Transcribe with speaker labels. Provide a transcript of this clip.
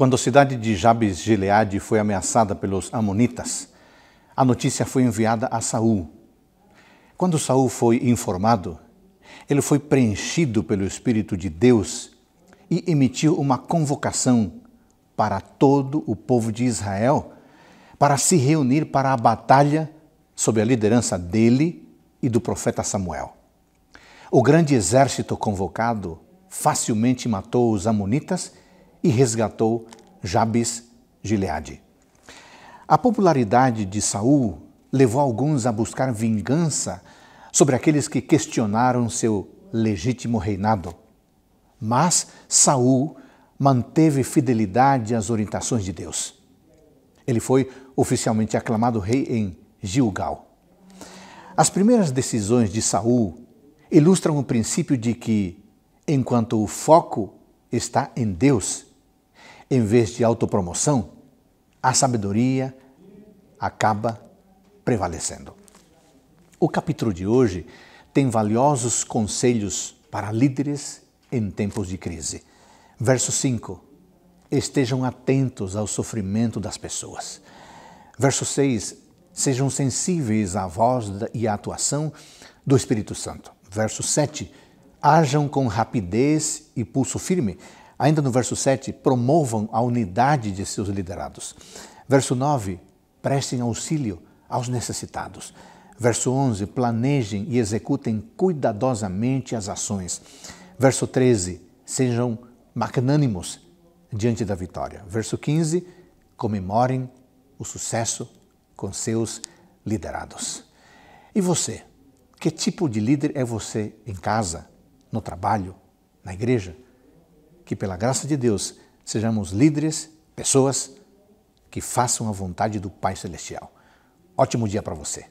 Speaker 1: Quando a cidade de Jabes Gileade foi ameaçada pelos amonitas, a notícia foi enviada a Saul. Quando Saul foi informado, ele foi preenchido pelo Espírito de Deus e emitiu uma convocação para todo o povo de Israel para se reunir para a batalha sob a liderança dele e do profeta Samuel. O grande exército convocado facilmente matou os amonitas e resgatou Jabes Gileade. A popularidade de Saul levou alguns a buscar vingança sobre aqueles que questionaram seu legítimo reinado. Mas Saul manteve fidelidade às orientações de Deus. Ele foi oficialmente aclamado rei em Gilgal. As primeiras decisões de Saul ilustram o princípio de que, enquanto o foco está em Deus, em vez de autopromoção, a sabedoria acaba prevalecendo. O capítulo de hoje tem valiosos conselhos para líderes em tempos de crise. Verso 5. Estejam atentos ao sofrimento das pessoas. Verso 6. Sejam sensíveis à voz e à atuação do Espírito Santo. Verso 7. Hajam com rapidez e pulso firme. Ainda no verso 7, promovam a unidade de seus liderados. Verso 9, prestem auxílio aos necessitados. Verso 11, planejem e executem cuidadosamente as ações. Verso 13, sejam magnânimos diante da vitória. Verso 15, comemorem o sucesso com seus liderados. E você? Que tipo de líder é você em casa, no trabalho, na igreja? Que pela graça de Deus sejamos líderes, pessoas que façam a vontade do Pai Celestial. Ótimo dia para você.